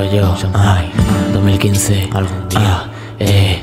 yo, ay, 2015, algún día, eh,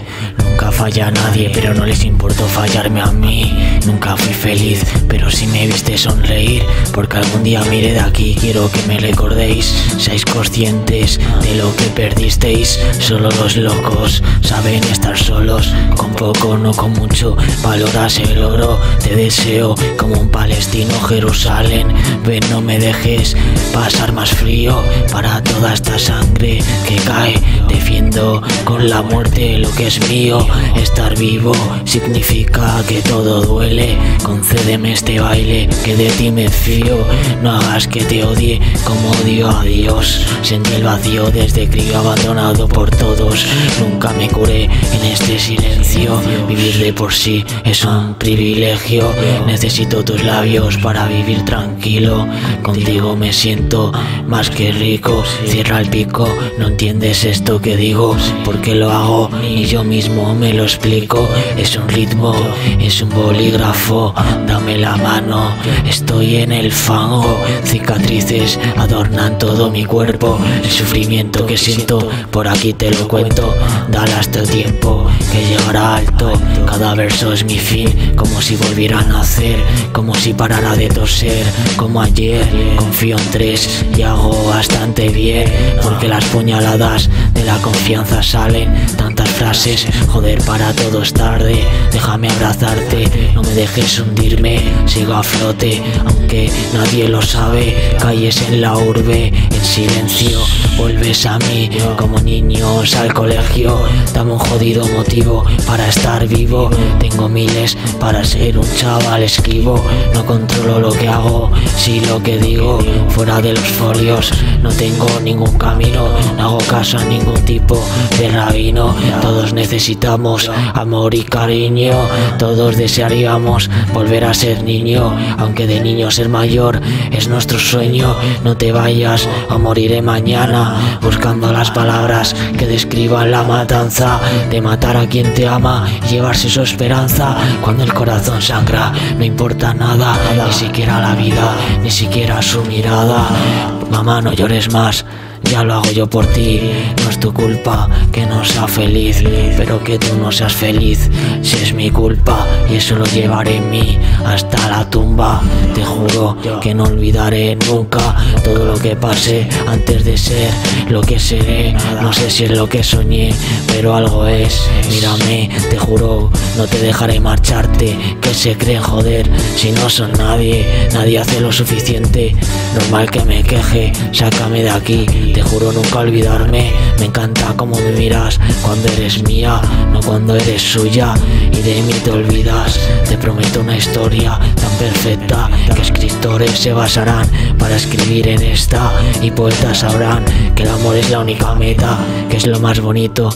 Falla nadie, pero no les importó fallarme a mí. Nunca fui feliz, pero si me viste sonreír, porque algún día mire de aquí, quiero que me recordéis. Seáis conscientes de lo que perdisteis. Solo los locos saben estar solos, con poco, no con mucho. Valoras el oro, te deseo como un palestino Jerusalén. Ven, no me dejes pasar más frío para toda esta sangre que cae. Defiendo con la muerte lo que es mío. Estar vivo significa que todo duele. Concédeme este baile que de ti me fío. No hagas que te odie como odio a Dios. Sentí el vacío desde crío abandonado por todos. Nunca me curé en este silencio. Vivir de por sí es un privilegio. Necesito tus labios para vivir tranquilo. Contigo me siento más que rico. Cierra el pico, no entiendes esto que digo. Porque lo hago y yo mismo me lo explico? Es un ritmo, es un bolígrafo, dame la mano, estoy en el fango, cicatrices adornan todo mi cuerpo, el sufrimiento que siento, por aquí te lo cuento, dale hasta el tiempo que llegará alto, cada verso es mi fin, como si volviera a nacer, como si parara de toser, como ayer, confío en tres y hago bastante bien, porque las puñaladas de la confianza salen, tantas frases. Joder, para todo es tarde, déjame abrazarte, no me dejes hundirme, sigo a flote, aunque nadie lo sabe, calles en la urbe, en silencio, vuelves a mí, como niños al colegio, dame un jodido motivo para estar vivo, tengo miles para ser un chaval esquivo, no controlo lo que hago, si lo que digo, fuera de los folios, no tengo ningún camino, no hago caso a ningún tipo de rabino, todos necesitamos amor y cariño. Todos desearíamos volver a ser niño, aunque de niño ser mayor es nuestro sueño. No te vayas o moriré mañana, buscando las palabras que describan la matanza de matar a quien te ama y llevarse su esperanza. Cuando el corazón sangra, no importa nada, ni siquiera la vida, ni siquiera su mirada. Mamá, no llores más. Ya lo hago yo por ti, no es tu culpa que no sea feliz, pero que tú no seas feliz, si es mi culpa y eso lo llevaré en mí hasta la tumba. Te juro que no olvidaré nunca todo lo que pasé antes de ser lo que seré. No sé si es lo que soñé, pero algo es. Mírame, te juro, no te dejaré marcharte. Que se creen joder si no son nadie, nadie hace lo suficiente. Normal que me queje, sácame de aquí. Te juro nunca olvidarme, me encanta cómo me miras cuando eres mía, no cuando eres suya. Y de mí te olvidas. Te prometo una historia tan perfecta que escritores se basarán para escribir en esta y poetas sabrán que el amor es la única meta, que es lo más bonito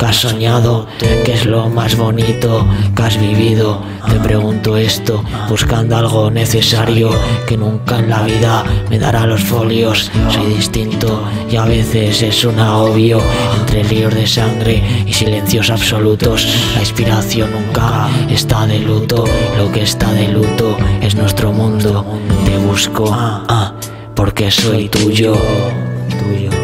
que has soñado, que es lo más bonito que has vivido. Te pregunto esto, buscando algo necesario que nunca en la vida me dará los folios. Soy distinto y a veces es un agobio entre ríos de sangre y silencios absolutos. La inspiración nunca está de luto, lo que está de luto es nuestro mundo. Te busco, ah, porque soy tuyo. tuyo.